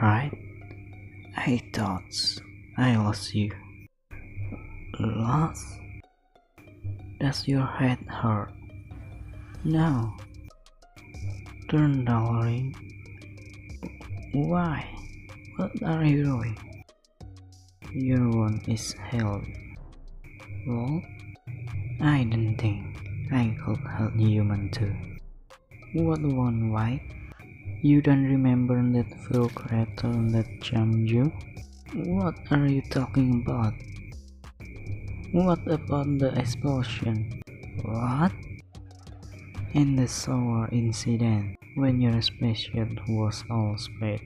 right? I thought I lost you. Lost? Does your head hurt? No. Turn darling. Why? What are you doing? Your wound is healed. Well, I didn't think I could help you, human too. What one white? You don't remember that creator that jumped you? What are you talking about? What about the explosion? What? And the shower incident when your spaceship was all sped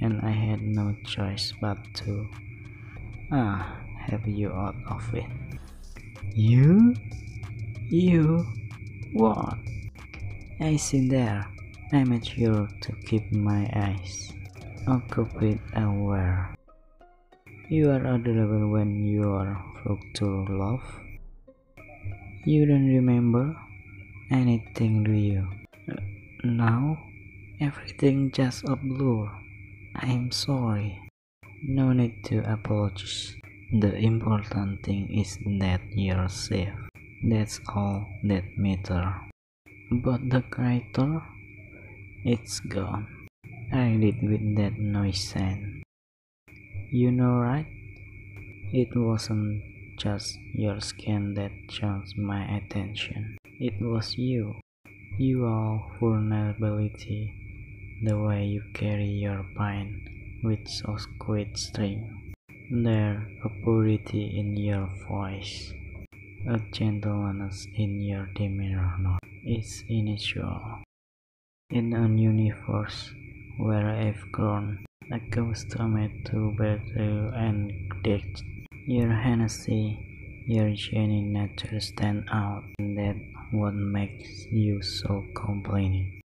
and I had no choice but to ah have you out of it. You? You? What? I see there. I made sure to keep my eyes occupied aware. You are adorable when you are full to love. You don't remember anything, do you? Now, everything just a blur. I'm sorry. No need to apologize. The important thing is that you're safe. That's all that matters. But the creator it's gone. I did with that noise and you know right? It wasn't just your skin that chose my attention. It was you. Your vulnerability, the way you carry your pain with so quiet strength. There a purity in your voice, a gentleness in your demeanor. It's initial. In a universe where I've grown accustomed to battle and death, your honesty, your genuine nature stand out, and that what makes you so compelling.